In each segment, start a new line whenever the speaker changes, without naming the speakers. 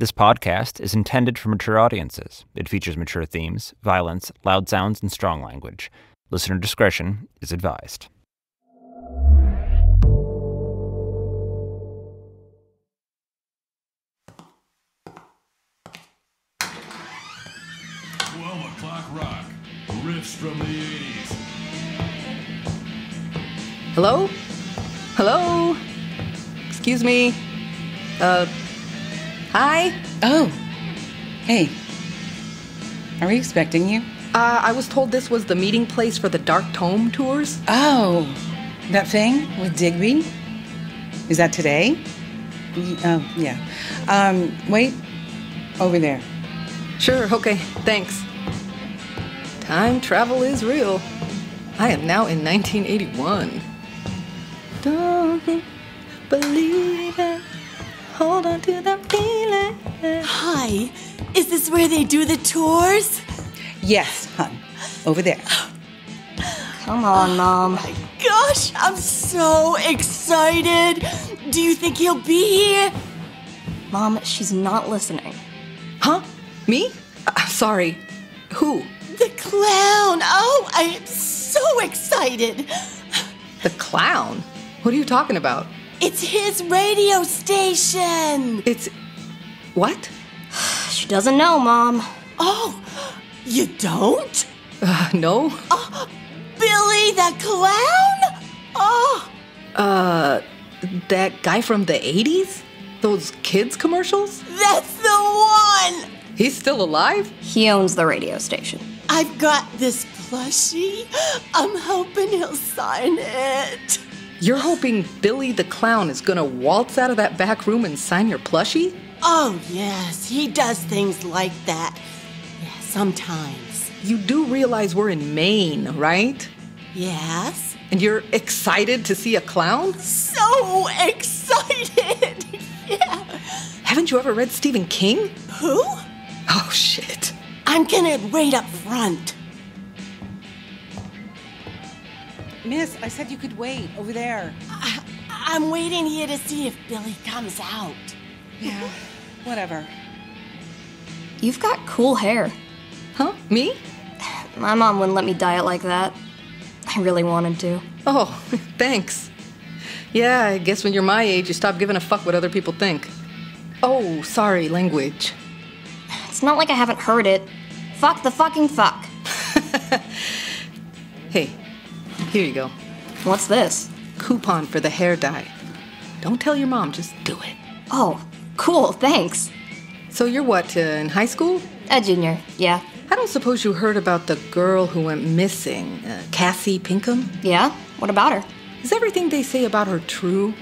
This podcast is intended for mature audiences. It features mature themes, violence, loud sounds, and strong language. Listener discretion is advised.
Twelve o'clock rock. Riffs from the 80s.
Hello? Hello? Excuse me? Uh, hi?
Oh. Hey. Are we expecting you?
Uh, I was told this was the meeting place for the Dark Tome tours.
Oh. That thing with Digby? Is that today? Oh, yeah. Um, wait. Over there.
Sure, okay, thanks. Time travel is real. I am now in 1981. Don't believe it. Hold on to that feeling.
Hi, is this where they do the tours?
Yes, hon. Over there.
Come on, Mom.
Gosh, I'm so excited. Do you think he'll be here?
Mom, she's not listening.
Huh? Me? Uh, sorry. Who?
The clown. Oh, I am so excited.
The clown? What are you talking about?
It's his radio station.
It's. What?
She doesn't know, Mom.
Oh, you don't?
Uh, no?
Billy the clown? Oh,
Uh, that guy from the 80s? Those kids commercials?
that's the one.
He's still alive?
He owns the radio station.
I've got this plushie. I'm hoping he'll sign it.
You're hoping Billy the Clown is gonna waltz out of that back room and sign your plushie?
Oh, yes, he does things like that. Yeah, sometimes.
You do realize we're in Maine, right?
Yes?
And you're excited to see a clown?
So excited! yeah.
Haven't you ever read Stephen King?
Who?
Oh, shit.
I'm gonna wait up front.
Miss, I said you could wait. Over there.
I- I'm waiting here to see if Billy comes out.
Yeah. Whatever.
You've got cool hair.
Huh? Me?
My mom wouldn't let me dye it like that. I really wanted to.
Oh, thanks. Yeah, I guess when you're my age, you stop giving a fuck what other people think. Oh, sorry, language.
It's not like I haven't heard it. Fuck the fucking fuck.
Hey, here you go.
What's this?
Coupon for the hair dye. Don't tell your mom, just do it.
Oh, cool, thanks.
So you're what, uh, in high school?
A junior, yeah.
I don't suppose you heard about the girl who went missing, uh, Cassie Pinkham?
Yeah? What about her?
Is everything they say about her true?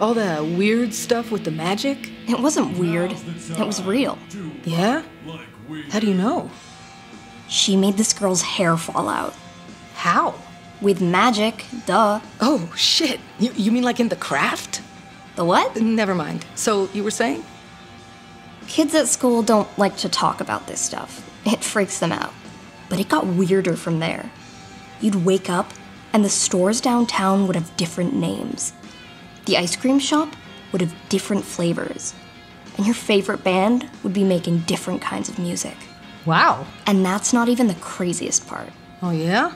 All the weird stuff with the magic?
It wasn't weird. It was real.
Yeah? How do you know?
She made this girl's hair fall out.
How?
With magic, duh.
Oh, shit. You, you mean like in the craft?
The what?
Never mind. So you were saying?
Kids at school don't like to talk about this stuff. It freaks them out. But it got weirder from there. You'd wake up, and the stores downtown would have different names. The ice cream shop would have different flavors. And your favorite band would be making different kinds of music.
Wow.
And that's not even the craziest part.
Oh, yeah?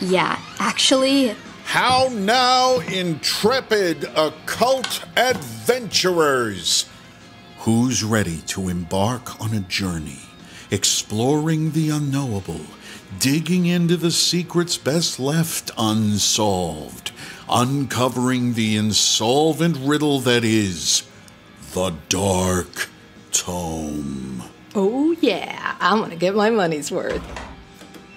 Yeah, actually,
How now, intrepid occult adventurers! Who's ready to embark on a journey, exploring the unknowable, digging into the secrets best left unsolved, uncovering the insolvent riddle that is the Dark Tome?
Oh, yeah. I'm gonna get my money's worth.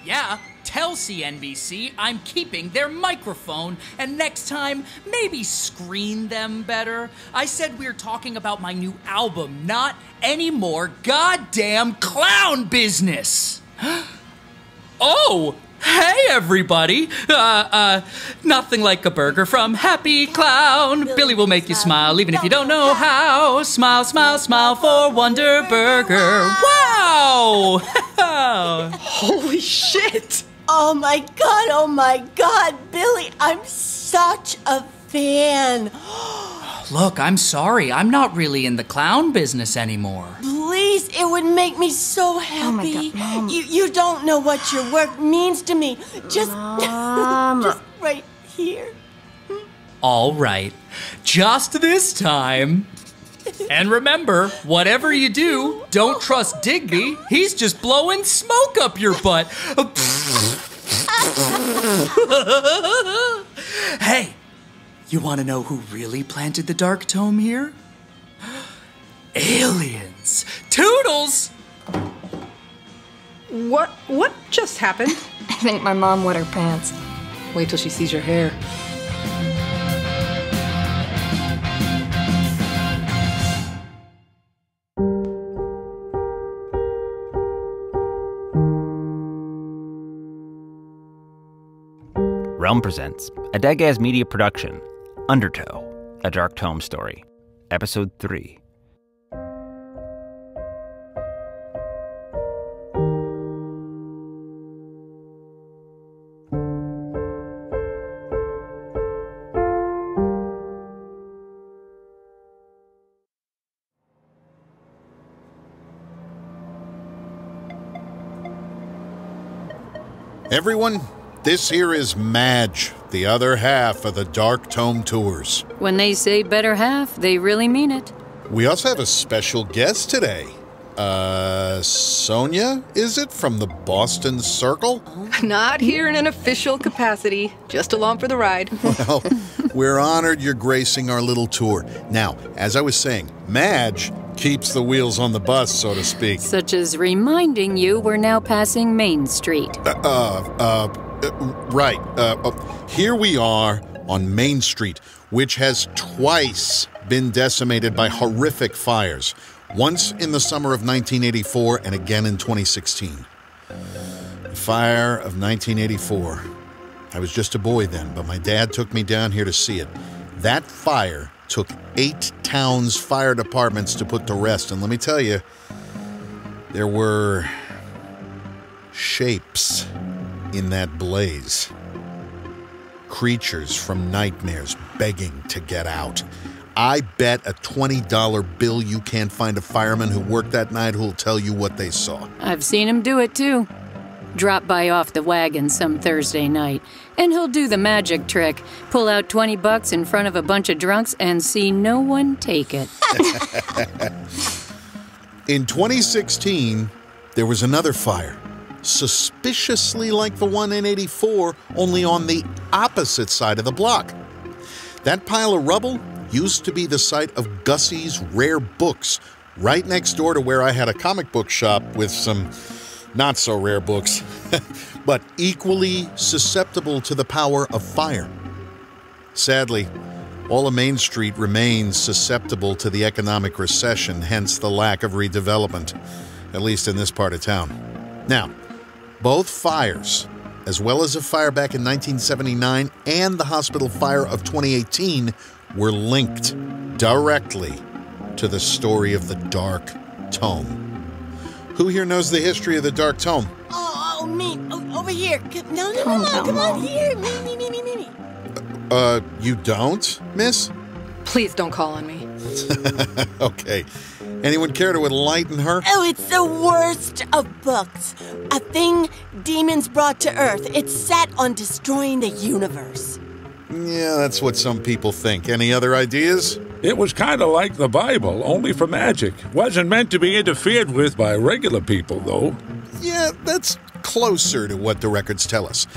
Yeah, tell CNBC I'm keeping their microphone, and next time, maybe screen them better. I said we're talking about my new album, not any more goddamn clown business. oh, hey everybody. Uh, uh, nothing like a burger from Happy Clown. Billy will make you smile, even if you don't know how. Smile, smile, smile for Wonder Burger. Wow!
Holy shit!
Oh my god, oh my god, Billy, I'm such a fan.
Look, I'm sorry. I'm not really in the clown business anymore.
Please, it would make me so oh
my
happy.
God, Mom.
You you don't know what your work means to me. Just,
Mom.
just right here.
All right. Just this time. And remember, whatever you do, don't trust Digby. He's just blowing smoke up your butt. hey, you want to know who really planted the dark tome here? Aliens. Toodles!
What what just happened?
I think my mom wet her pants.
Wait till she sees your hair.
Realm presents a Dagaz Media production, Undertow, a Dark Tome story, Episode 3.
Everyone, this here is Madge, the other half of the Dark Tome Tours.
When they say better half, they really mean it.
We also have a special guest today. Uh, Sonia, is it, from the Boston Circle?
Not here in an official capacity, just along for the ride.
Well, we're honored you're gracing our little tour. Now, as I was saying, Madge keeps the wheels on the bus, so to speak.
Such as reminding you we're now passing Main Street.
Uh, uh, uh, right. Uh, uh, here we are on Main Street, which has twice been decimated by horrific fires. Once in the summer of 1984 and again in 2016. The fire of 1984. I was just a boy then, but my dad took me down here to see it. That fire took eight towns' fire departments to put to rest, and let me tell you, there were shapes in that blaze. Creatures from nightmares begging to get out. I bet a $20 bill you can't find a fireman who worked that night who'll tell you what they saw.
I've seen him do it too. Drop by off the wagon some Thursday night, and he'll do the magic trick pull out 20 bucks in front of a bunch of drunks and see no one take it.
In 2016, there was another fire, suspiciously like the one in 84, only on the opposite side of the block. That pile of rubble used to be the site of Gussie's Rare Books, right next door to where I had a comic book shop with some not so rare books, but equally susceptible to the power of fire. Sadly, all of Main Street remains susceptible to the economic recession, hence the lack of redevelopment, at least in this part of town. Now, both fires, as well as a fire back in 1979 and the hospital fire of 2018, were linked directly to the story of the Dark Tome. Who here knows the history of the Dark Tome?
Oh, oh, me. Oh, over here. Come- No, no, no,
Calm
no. Come on here. Me, me, me, me, me, me.
Uh, you don't, miss?
Please don't call on me.
Okay. Anyone care to enlighten her?
Oh, it's the worst of books. A thing demons brought to Earth. It's set on destroying the universe.
Yeah, that's what some people think. Any other ideas?
It was kind of like the Bible, only for magic. Wasn't meant to be interfered with by regular people, though.
Yeah, that's closer to what the records tell us.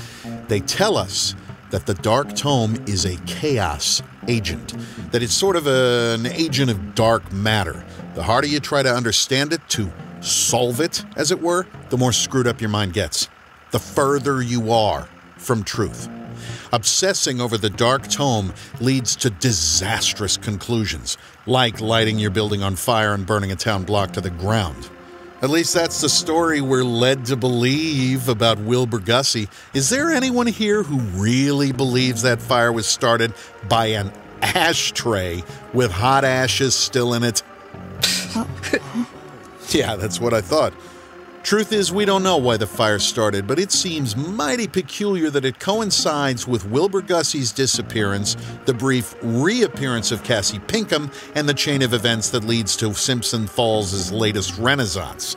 They tell us that the Dark Tome is a chaos agent, that it's sort of a- an agent of dark matter. The harder you try to understand it, to solve it, as it were, the more screwed up your mind gets. The further you are from truth. Obsessing over the Dark Tome leads to disastrous conclusions, like lighting your building on fire and burning a town block to the ground. At least that's the story we're led to believe about Wilbur Gussie. Is there anyone here who really believes that fire was started by an ashtray with hot ashes still in it? Oh. yeah, that's what I thought. Truth is, we don't know why the fire started, but it seems mighty peculiar that it coincides with Wilbur Gussie's disappearance, the brief reappearance of Cassie Pinkham, and the chain of events that leads to Simpson Falls' latest renaissance.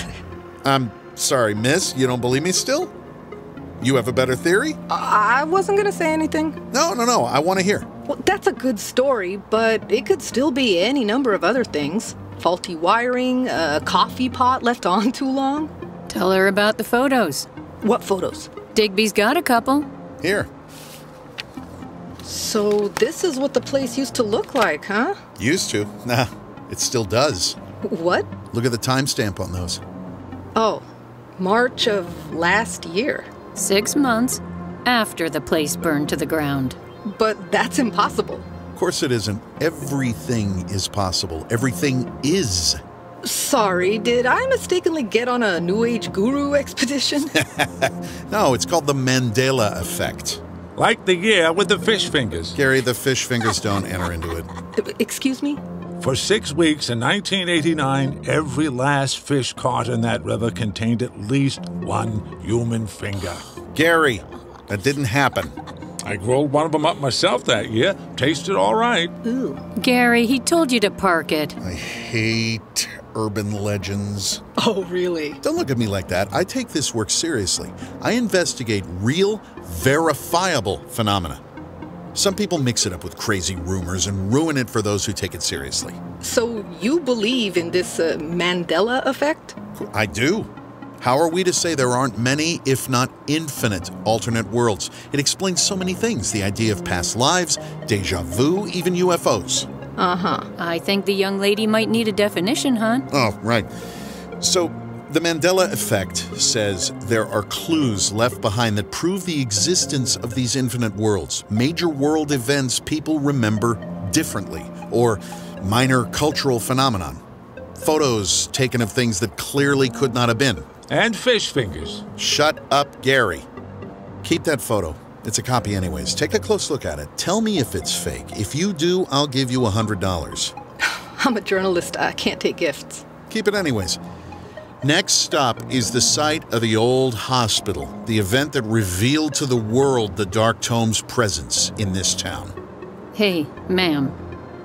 I'm sorry, miss, you don't believe me still? You have a better theory?
I wasn't gonna say anything.
No, no, no, I want to hear.
Well, that's a good story, but it could still be any number of other things. Faulty wiring, a coffee pot left on too long.
Tell her about the photos.
What photos?
Digby's got a couple.
Here,
So, this is what the place used to look like, huh?
used to. Nah, it still does.
What?
Look at the timestamp on those.
Oh, March of last year.
Six months after the place burned to the ground.
But that's impossible.
Of course, it isn't. Everything is possible. Everything is.
Sorry, did I mistakenly get on a New Age guru expedition?
No, it's called the Mandela effect.
Like the year with the fish fingers.
Gary, the fish fingers don't enter into it.
Excuse me?
For six weeks in 1989, every last fish caught in that river contained at least one human finger.
Gary, that didn't happen.
I grilled one of them up myself that year. Tasted all right.
Ooh.
Gary, he told you to park it.
I hate urban legends.
Oh, really?
Don't look at me like that. I take this work seriously. I investigate real, verifiable phenomena. Some people mix it up with crazy rumors and ruin it for those who take it seriously.
So, you believe in this uh, Mandela effect?
I do. How are we to say there aren't many, if not infinite, alternate worlds? It explains so many things the idea of past lives, deja vu, even UFOs.
Uh huh.
I think the young lady might need a definition, hon.
Oh, right. So, the Mandela effect says there are clues left behind that prove the existence of these infinite worlds, major world events people remember differently, or minor cultural phenomenon. Photos taken of things that clearly could not have been.
And fish fingers.
Shut up, Gary. Keep that photo. It's a copy, anyways. Take a close look at it. Tell me if it's fake. If you do, I'll give you a $100.
I'm a journalist. I can't take gifts.
Keep it, anyways. Next stop is the site of the old hospital, the event that revealed to the world the Dark Tome's presence in this town.
Hey, ma'am.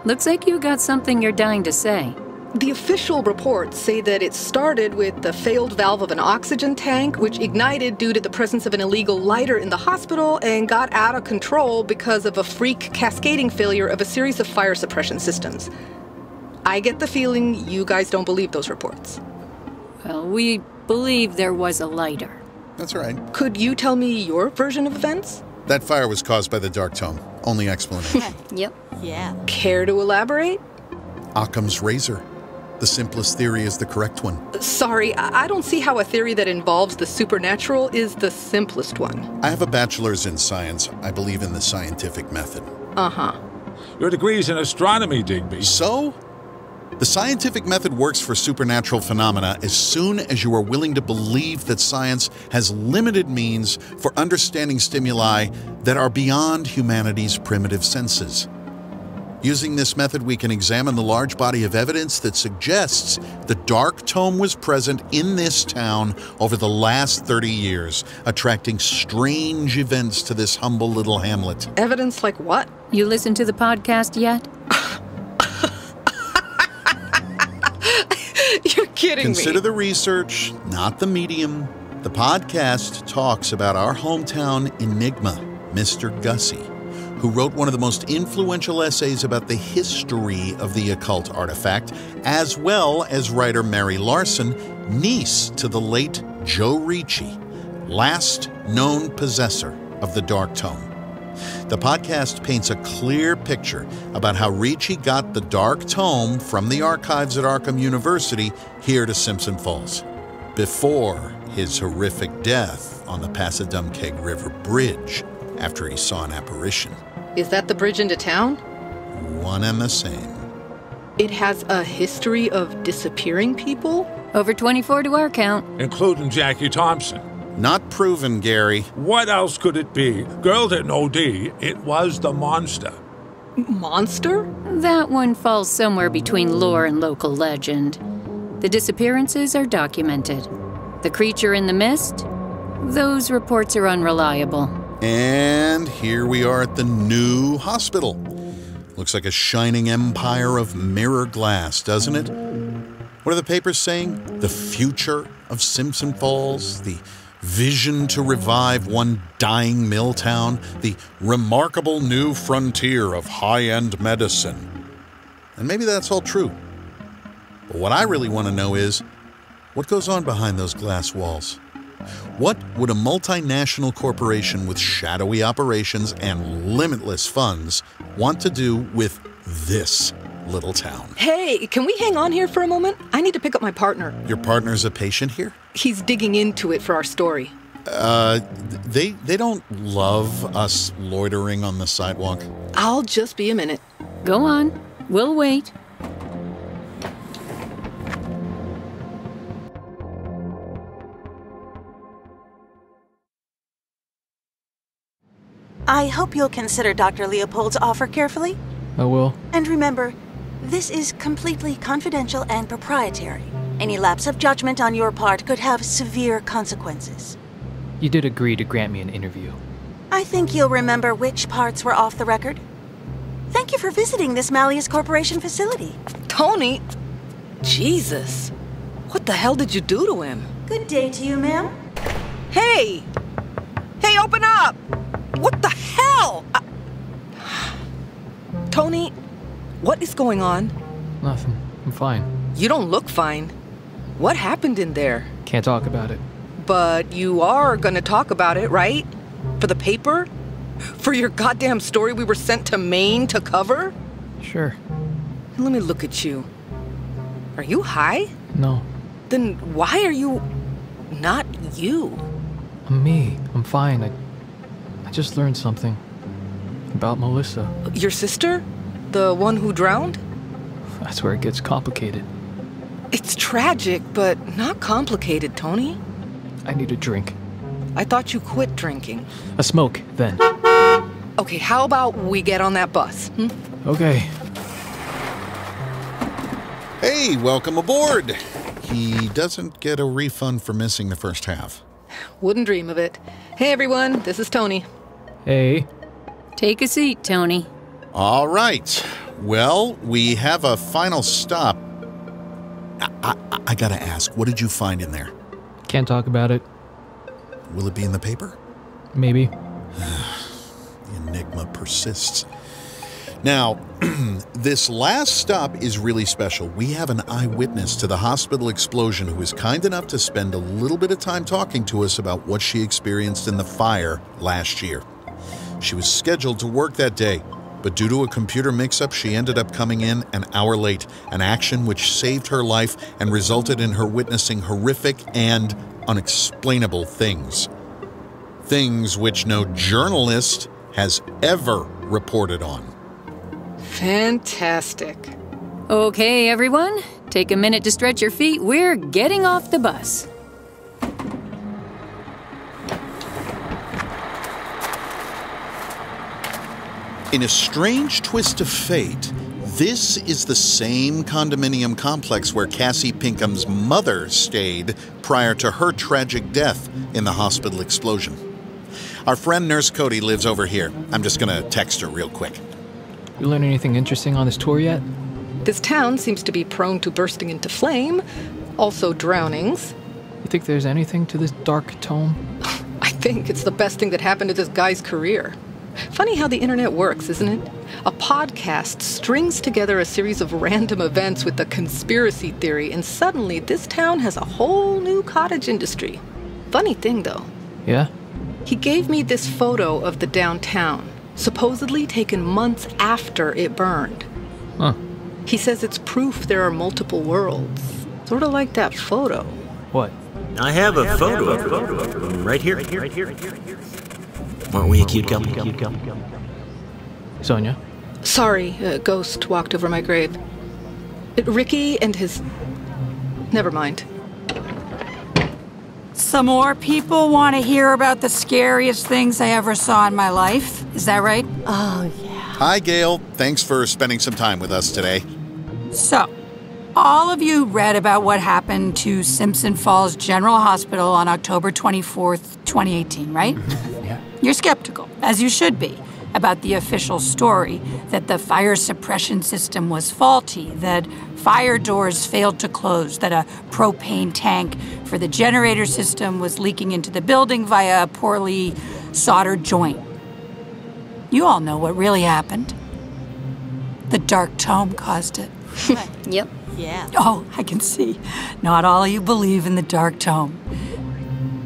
Looks like you got something you're dying to say.
The official reports say that it started with the failed valve of an oxygen tank, which ignited due to the presence of an illegal lighter in the hospital and got out of control because of a freak cascading failure of a series of fire suppression systems. I get the feeling you guys don't believe those reports.
Well, we believe there was a lighter.
That's right.
Could you tell me your version of events?
That fire was caused by the Dark Tome. Only explanation.
Yep.
Yeah.
Care to elaborate?
Occam's razor. The simplest theory is the correct one.
Sorry, I I don't see how a theory that involves the supernatural is the simplest one.
I have a bachelor's in science. I believe in the scientific method.
Uh huh.
Your degree's in astronomy, Digby.
So, the scientific method works for supernatural phenomena as soon as you are willing to believe that science has limited means for understanding stimuli that are beyond humanity's primitive senses. Using this method, we can examine the large body of evidence that suggests the Dark Tome was present in this town over the last 30 years, attracting strange events to this humble little hamlet.
Evidence like what?
You listened to the podcast yet?
You're kidding
Consider
me.
Consider the research, not the medium. The podcast talks about our hometown enigma, Mr. Gussie, who wrote one of the most influential essays about the history of the occult artifact, as well as writer Mary Larson, niece to the late Joe Ricci, last known possessor of the Dark Tome. The podcast paints a clear picture about how Ricci got the Dark Tome from the archives at Arkham University here to Simpson Falls, before his horrific death on the Passadumkeag River Bridge after he saw an apparition.
Is that the bridge into town?
One and the same.
It has a history of disappearing people?
Over 24 to our count.
Including Jackie Thompson.
Not proven, Gary.
What else could it be? Girl didn't OD. It was the monster.
Monster?
That one falls somewhere between lore and local legend. The disappearances are documented. The creature in the mist? Those reports are unreliable.
And here we are at the new hospital. Looks like a shining empire of mirror glass, doesn't it? What are the papers saying? The future of Simpson Falls, the vision to revive one dying mill town, the remarkable new frontier of high end medicine. And maybe that's all true. But what I really want to know is what goes on behind those glass walls? What would a multinational corporation with shadowy operations and limitless funds want to do with this little town?
Hey, can we hang on here for a moment? I need to pick up my partner.
Your partner's a patient here?
He's digging into it for our story.
Uh, they they don't love us loitering on the sidewalk.
I'll just be a minute.
Go on. We'll wait.
I hope you'll consider Dr. Leopold's offer carefully.
I will.
And remember, this is completely confidential and proprietary. Any lapse of judgment on your part could have severe consequences.
You did agree to grant me an interview.
I think you'll remember which parts were off the record. Thank you for visiting this Malleus Corporation facility.
Tony? Jesus. What the hell did you do to him?
Good day to you, ma'am.
Hey! Hey, open up! I... Uh, Tony, what is going on?
Nothing. I'm fine.
You don't look fine. What happened in there?
Can't talk about it.
But you are gonna talk about it, right? For the paper? For your goddamn story we were sent to Maine to cover?
Sure.
Let me look at you. Are you high?
No.
Then why are you not you?
I'm me. I'm fine. I I just learned something about Melissa.
Your sister? The one who drowned?
That's where it gets complicated.
It's tragic, but not complicated, Tony.
I need a drink.
I thought you quit drinking.
A smoke, then.
Okay, how about we get on that bus? Hmm?
Okay.
Hey, welcome aboard. He doesn't get a refund for missing the first half.
Wouldn't dream of it. Hey, everyone, this is Tony.
Hey.
Take a seat, Tony.
All right. Well, we have a final stop. I, I, I gotta ask, what did you find in there?
Can't talk about it.
Will it be in the paper?
Maybe.
the enigma persists. Now, this last stop is really special. We have an eyewitness to the hospital explosion who is kind enough to spend a little bit of time talking to us about what she experienced in the fire last year. She was scheduled to work that day, but due to a computer mix up, she ended up coming in an hour late, an action which saved her life and resulted in her witnessing horrific and unexplainable things. Things which no journalist has ever reported on.
Fantastic.
Okay, everyone, take a minute to stretch your feet. We're getting off the bus.
In a strange twist of fate, this is the same condominium complex where Cassie Pinkham's mother stayed prior to her tragic death in the hospital explosion. Our friend Nurse Cody lives over here. I'm just gonna text her real quick.
You learn anything interesting on this tour yet?
This town seems to be prone to bursting into flame, also drownings.
You think there's anything to this dark tome?
I think it's the best thing that happened to this guy's career. Funny how the internet works, isn't it? A podcast strings together a series of random events with a conspiracy theory, and suddenly this town has a whole new cottage industry. Funny thing, though.
Yeah?
He gave me this photo of the downtown, supposedly taken months after it burned.
Huh.
He says it's proof there are multiple worlds. Sort of like that photo.
What?
I have a photo of it. Right here. Weren't we a cute couple?
Sonia?
Sorry, a ghost walked over my grave. Ricky and his. Never mind.
Some more people want to hear about the scariest things I ever saw in my life. Is that right?
Oh, yeah.
Hi, Gail. Thanks for spending some time with us today.
So, All of you read about what happened to Simpson Falls General Hospital on October 24th, 2018, right? Mm-hmm.
Yeah.
You're skeptical, as you should be, about the official story that the fire suppression system was faulty, that fire doors failed to close, that a propane tank for the generator system was leaking into the building via a poorly soldered joint. You all know what really happened. The dark tome caused it.
yep.
Yeah.
Oh, I can see. Not all of you believe in the dark tome.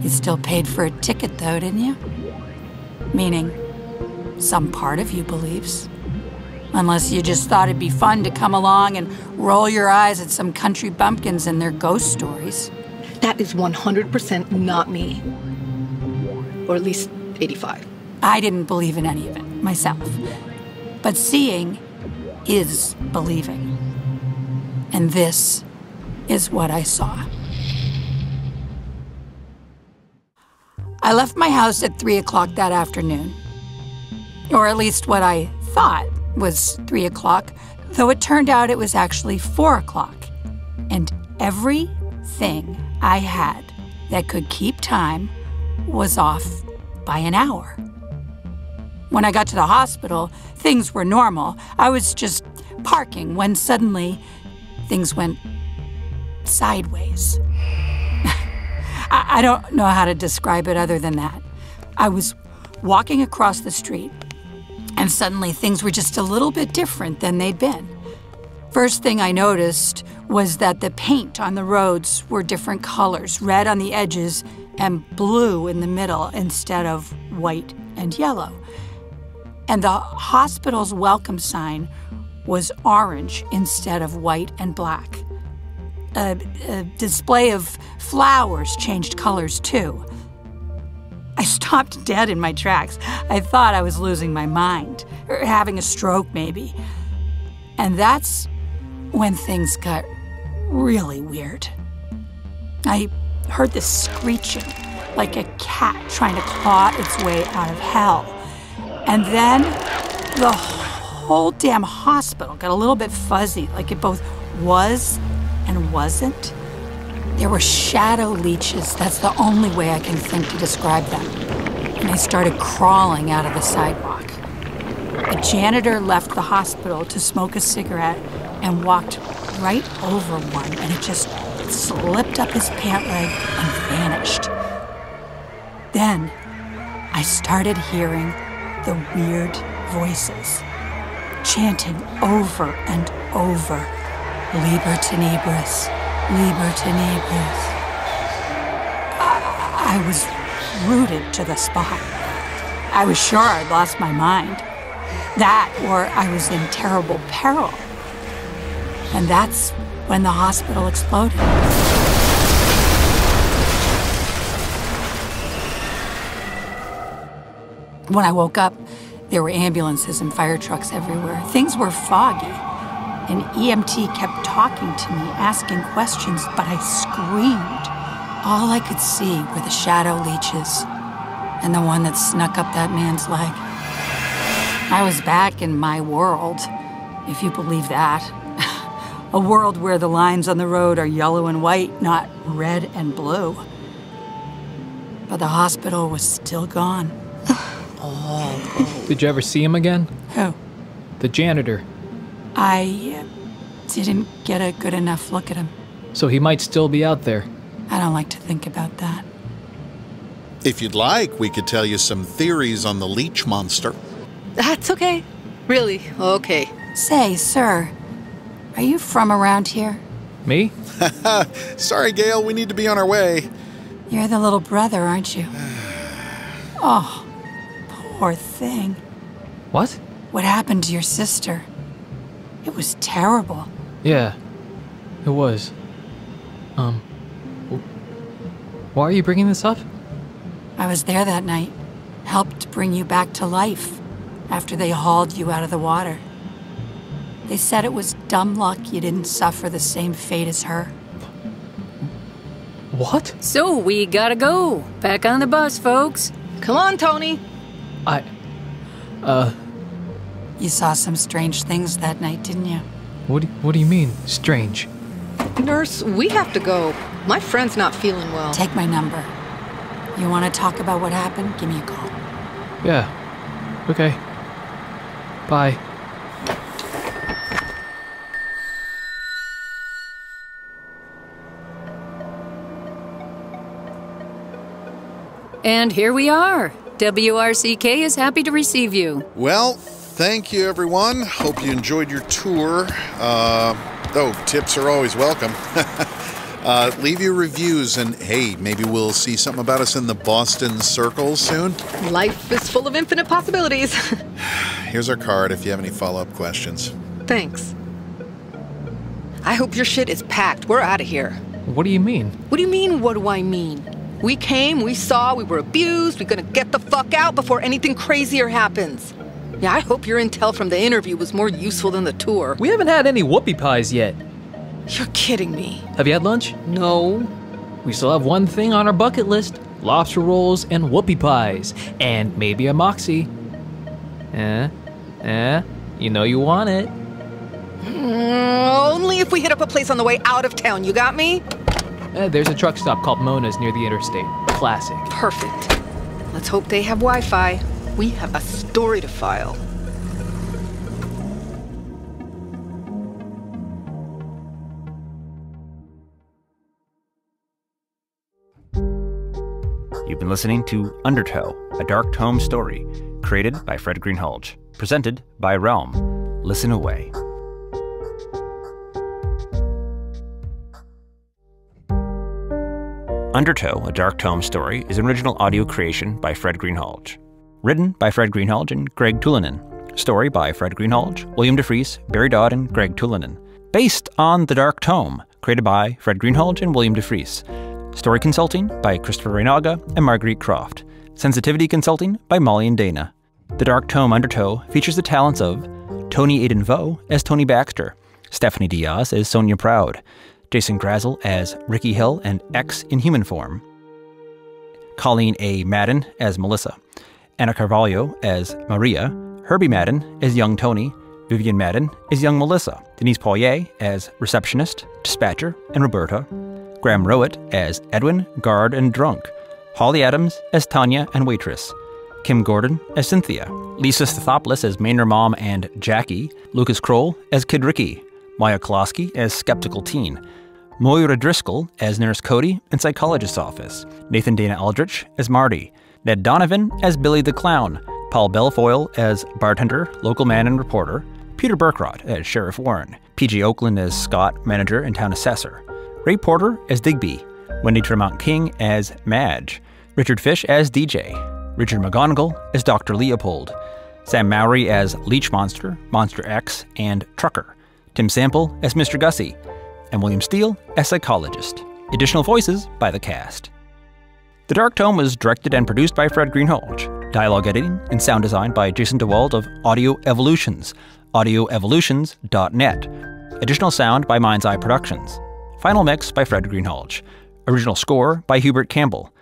You still paid for a ticket, though, didn't you? Meaning, some part of you believes. Unless you just thought it'd be fun to come along and roll your eyes at some country bumpkins and their ghost stories.
That is 100% not me. Or at least 85.
I didn't believe in any of it myself. But seeing is believing. And this is what I saw. I left my house at 3 o'clock that afternoon. Or at least what I thought was 3 o'clock, though it turned out it was actually 4 o'clock. And everything I had that could keep time was off by an hour. When I got to the hospital, things were normal. I was just parking when suddenly things went sideways. I, I don't know how to describe it other than that. I was walking across the street, and suddenly things were just a little bit different than they'd been. First thing I noticed was that the paint on the roads were different colors red on the edges and blue in the middle instead of white and yellow. And the hospital's welcome sign was orange instead of white and black. A, a, display of flowers changed colors too. I stopped dead in my tracks. I thought I was losing my mind, or having a stroke maybe. And that's when things got really weird. I heard this screeching, like a cat trying to claw its way out of hell. And then the whole damn hospital got a little bit fuzzy, like it both was and wasn't. There were shadow leeches. That's the only way I can think to describe them. And I started crawling out of the sidewalk. A janitor left the hospital to smoke a cigarette and walked right over one, and it just slipped up his pant leg and vanished. Then I started hearing the weird voices chanting over and over Liber Tenebris, Liber Tenebris. I, I was rooted to the spot. I was sure I'd lost my mind. That, or I was in terrible peril. And that's when the hospital exploded. When I woke up, there were ambulances and fire trucks everywhere. Things were foggy. An EMT kept talking to me, asking questions, but I screamed. All I could see were the shadow leeches and the one that snuck up that man's leg. I was back in my world, if you believe that. A world where the lines on the road are yellow and white, not red and blue. But the hospital was still gone. Oh.
Did you ever see him again?
Who?
The janitor.
I uh, didn't get a good enough look at him.
So he might still be out there.
I don't like to think about that.
If you'd like, we could tell you some theories on the leech monster.
That's okay. Really, okay.
Say, sir, are you from around here?
Me?
Sorry, Gail, we need to be on our way.
You're the little brother, aren't you? Oh, poor thing.
What?
What happened to your sister? It was terrible.
Yeah, it was. Um, why are you bringing this up?
I was there that night, helped bring you back to life after they hauled you out of the water. They said it was dumb luck you didn't suffer the same fate as her.
What?
So we gotta go. Back on the bus, folks.
Come on, Tony.
I. Uh.
You saw some strange things that night, didn't you?
What do, what do you mean, strange?
Nurse, we have to go. My friend's not feeling well.
Take my number. You want to talk about what happened? Give me a call.
Yeah. Okay. Bye.
And here we are. WRCK is happy to receive you.
Well, thank you, everyone. Hope you enjoyed your tour. Uh, oh, tips are always welcome. uh, leave your reviews, and hey, maybe we'll see something about us in the Boston Circle soon.
Life is full of infinite possibilities.
Here's our card if you have any follow up questions.
Thanks. I hope your shit is packed. We're out of here.
What do you mean?
What do you mean, what do I mean? We came, we saw, we were abused, we're gonna get the fuck out before anything crazier happens. Yeah, I hope your intel from the interview was more useful than the tour.
We haven't had any whoopie pies yet.
You're kidding me.
Have you had lunch?
No.
We still have one thing on our bucket list lobster rolls and whoopie pies. And maybe a moxie. Eh? Eh? You know you want it.
Mm, only if we hit up a place on the way out of town, you got me?
Eh, there's a truck stop called Mona's near the interstate. Classic.
Perfect. Let's hope they have Wi Fi. We have a story to file.
You've been listening to Undertow, a Dark Tome story, created by Fred Greenhalgh, presented by Realm. Listen away. Undertow, a Dark Tome story, is an original audio creation by Fred Greenhalgh. Written by Fred Greenhalgh and Greg Tulinen. Story by Fred Greenhalgh, William DeFries, Barry Dodd, and Greg Tulinen. Based on The Dark Tome, created by Fred Greenhalgh and William DeFries. Story consulting by Christopher Reynaga and Marguerite Croft. Sensitivity consulting by Molly and Dana. The Dark Tome Undertow features the talents of Tony Aiden Vo as Tony Baxter, Stephanie Diaz as Sonia Proud, Jason Grazel as Ricky Hill and X in human form, Colleen A. Madden as Melissa, Anna Carvalho as Maria, Herbie Madden as young Tony, Vivian Madden as young Melissa, Denise Poirier as receptionist, dispatcher, and Roberta, Graham Rowat as Edwin, guard, and drunk, Holly Adams as Tanya and waitress, Kim Gordon as Cynthia, Lisa Stathopoulos as Maynard Mom and Jackie, Lucas Kroll as Kid Ricky, Maya Kolosky as skeptical teen, Moira Driscoll as Nurse Cody in Psychologist's Office, Nathan Dana Aldrich as Marty, Ned Donovan as Billy the Clown, Paul Belfoyle as bartender, local man, and reporter, Peter Berkrot as Sheriff Warren, PG Oakland as Scott, manager and town assessor, Ray Porter as Digby, Wendy Tremont King as Madge, Richard Fish as DJ, Richard McGonagle as Dr. Leopold, Sam Mowry as Leech Monster, Monster X, and Trucker, Tim Sample as Mr. Gussie, and William Steele as psychologist. Additional voices by the cast. The Dark Tome was directed and produced by Fred Greenhalgh. Dialogue editing and sound design by Jason DeWald of Audio Evolutions, audioevolutions.net. Additional sound by Mind's Eye Productions. Final mix by Fred Greenhalgh. Original score by Hubert Campbell.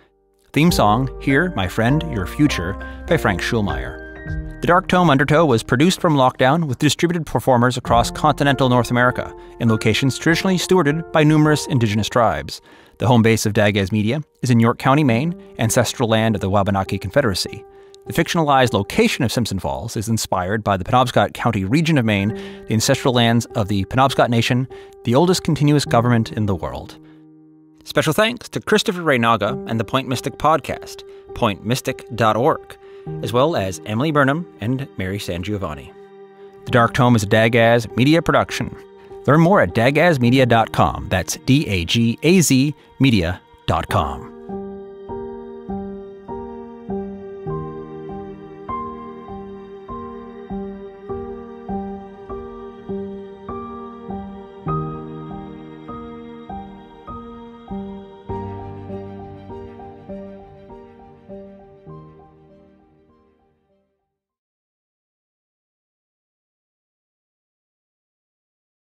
Theme song, Here, My Friend, Your Future, by Frank Schulmeyer. The Dark Tome Undertow was produced from lockdown with distributed performers across continental North America in locations traditionally stewarded by numerous indigenous tribes. The home base of Dagaz Media is in York County, Maine, ancestral land of the Wabanaki Confederacy. The fictionalized location of Simpson Falls is inspired by the Penobscot County region of Maine, the ancestral lands of the Penobscot Nation, the oldest continuous government in the world. Special thanks to Christopher Reynaga and the Point Mystic podcast, pointmystic.org, as well as Emily Burnham and Mary San Giovanni. The Dark Tome is a Dagaz media production. Learn more at dagazmedia.com. That's D A G A Z media.com.